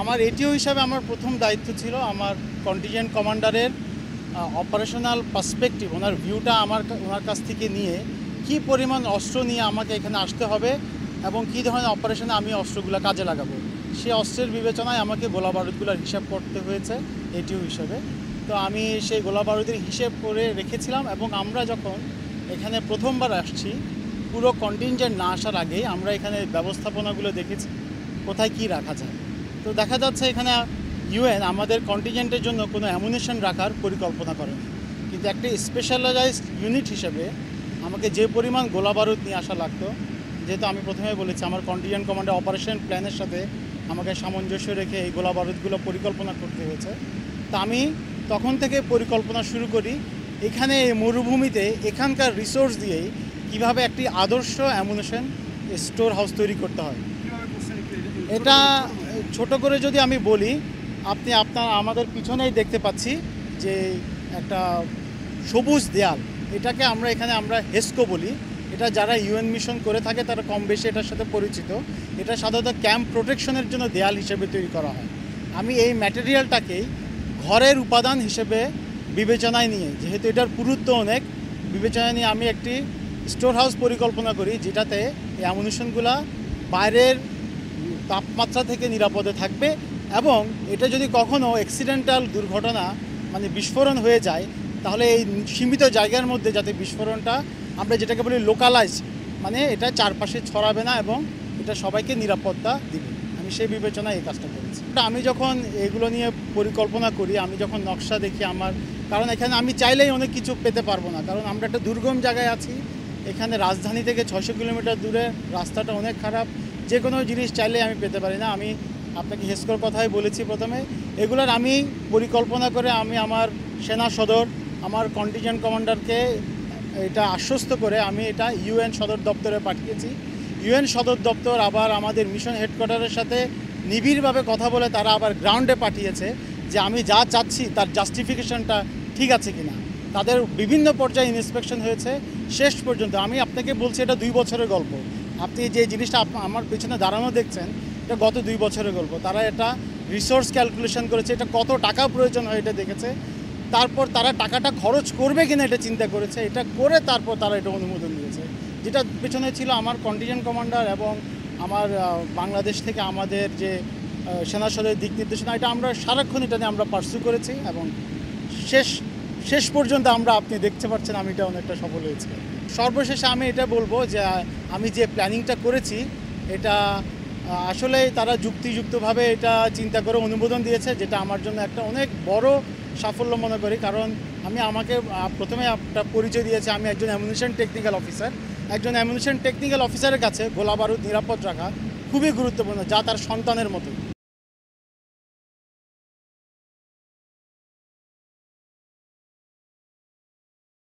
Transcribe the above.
আমার এটিও হিসাবে আমার প্রথম দায়িত্ব ছিল আমার কন্টিজেন্ট কমান্ডারের অপারেশনাল পার্সপেক্টিভ ওনার ভিউটা আমার ওনার কাছ থেকে নিয়ে কি পরিমাণ অস্ত্র নিয়ে আমাকে এখানে আসতে হবে এবং কী ধরনের অপারেশনে আমি অস্ত্রগুলো কাজে লাগাবো সেই অস্ত্রের বিবেচনায় আমাকে গোলা বারুদগুলোর হিসাব করতে হয়েছে এটিও হিসাবে। তো আমি সেই গোলা বারুদের হিসেব করে রেখেছিলাম এবং আমরা যখন এখানে প্রথমবার আসছি, পুরো কন্টিনজেন্ট না আসার আগেই আমরা এখানে ব্যবস্থাপনাগুলো দেখেছি, কোথায় কি রাখা যায়। তো দেখা যাচ্ছে এখানে ইউএন আমাদের কন্টিনজেন্টের জন্য কোনো অ্যামুনেশন রাখার পরিকল্পনা করেনি কিন্তু একটা স্পেশালাইজড ইউনিট হিসেবে আমাকে যে পরিমাণ গোলা বারুদ নিয়ে আসা লাগতো যেহেতু আমি প্রথমে বলেছি আমার কন্টিজেন্ট কমান্ডার অপারেশন প্ল্যানের সাথে আমাকে সামঞ্জস্য রেখে এই গোলা বারুদগুলো পরিকল্পনা করতে হয়েছে। তা আমি তখন থেকে পরিকল্পনা শুরু করি এখানে এই মরুভূমিতে এখানকার রিসোর্স দিয়েই কীভাবে একটি আদর্শ অ্যামুনেশন স্টোর হাউস তৈরি করতে হয়। এটা ছোট করে যদি আমি বলি, আপনি আপনার, আমাদের পিছনেই দেখতে পাচ্ছি যে একটা সবুজ দেয়াল। এটাকে আমরা এখানে আমরা হেস্কো বলি। এটা যারা ইউএন মিশন করে থাকে, তারা কম বেশি এটার সাথে পরিচিত। এটা সাধারণত ক্যাম্প প্রোটেকশনের জন্য দেয়াল হিসেবে তৈরি করা হয়। আমি এই ম্যাটেরিয়ালটাকেই ঘরের উপাদান হিসেবে বিবেচনায় নিয়ে, যেহেতু এটার পুরুত্ব অনেক, বিবেচনায় নিয়ে আমি একটি স্টোর হাউস পরিকল্পনা করি, যেটাতে এই অ্যামুনিশনগুলা বাইরের তাপমাত্রা থেকে নিরাপদে থাকবে এবং এটা যদি কখনো অ্যাক্সিডেন্টাল দুর্ঘটনা মানে বিস্ফোরণ হয়ে যায়, তাহলে এই সীমিত জায়গার মধ্যে যাতে বিস্ফোরণটা আমরা যেটাকে বলি লোকালাইজ মানে এটা চারপাশে ছড়াবে না এবং এটা সবাইকে নিরাপত্তা দিবে। আমি সেই বিবেচনায় এই কাজটা করেছি। আমি যখন এগুলো নিয়ে পরিকল্পনা করি, আমি যখন নকশা দেখি আমার, কারণ এখানে আমি চাইলেই অনেক কিছু পেতে পারব না, কারণ আমরা একটা দুর্গম জায়গায় আছি। এখানে রাজধানী থেকে ছশো কিলোমিটার দূরে রাস্তাটা অনেক খারাপ। যে কোনো জিনিস চাইলে আমি পেতে পারি না। আমি আপনাকে হেস্কোর কথাই বলেছি প্রথমে। এগুলোর আমি পরিকল্পনা করে আমি আমার সেনা সদর, আমার কন্টিজেন্ট কমান্ডারকে এটা আশ্বস্ত করে আমি এটা ইউএন সদর দপ্তরে পাঠিয়েছি। ইউএন সদর দপ্তর আবার আমাদের মিশন হেডকোয়ার্টারের সাথে নিবিড়ভাবে কথা বলে তারা আবার গ্রাউন্ডে পাঠিয়েছে যে আমি যা চাচ্ছি তার জাস্টিফিকেশনটা ঠিক আছে কিনা। তাদের বিভিন্ন পর্যায়ে ইন্সপেকশন হয়েছে। শেষ পর্যন্ত আমি আপনাকে বলছি এটা দুই বছরের গল্প। আপনি যে জিনিসটা আমার পেছনে দাঁড়ানো দেখছেন এটা গত দুই বছরের গল্প। তারা এটা রিসোর্স ক্যালকুলেশন করেছে এটা কত টাকা প্রয়োজন হয় এটা দেখেছে। তারপর তারা টাকাটা খরচ করবে কিনা এটা চিন্তা করেছে এটা করে তারপর তারা এটা অনুমোদন দিয়েছে। যেটা পেছনে ছিল আমার কন্টিজেন্ট কমান্ডার এবং আমার বাংলাদেশ থেকে আমাদের যে আহ, সেনা সদরের দিক নির্দেশনা এটা আমরা সারাক্ষণ এটা নিয়ে আমরা পার্সু করেছি এবং শেষ শেষ পর্যন্ত আমরা আপনি দেখতে পাচ্ছেন আমি এটা অনেকটা সফল হয়েছি। সর্বশেষে আমি এটা বলব যে, আমি যে প্ল্যানিংটা করেছি, এটা, আসলে তারা যুক্তিযুক্তভাবে এটা চিন্তা করে অনুমোদন দিয়েছে, যেটা আমার জন্য একটা অনেক বড় সাফল্য মনে করি। কারণ আমি আমাকে, প্রথমে একটা পরিচয় দিয়েছে, আমি একজন অ্যামুনিশন টেকনিক্যাল অফিসার একজন অ্যামুনিশন টেকনিক্যাল অফিসারের কাছে গোলাবারুদ নিরাপদ রাখা খুবই গুরুত্বপূর্ণ, যা তার সন্তানের মতো।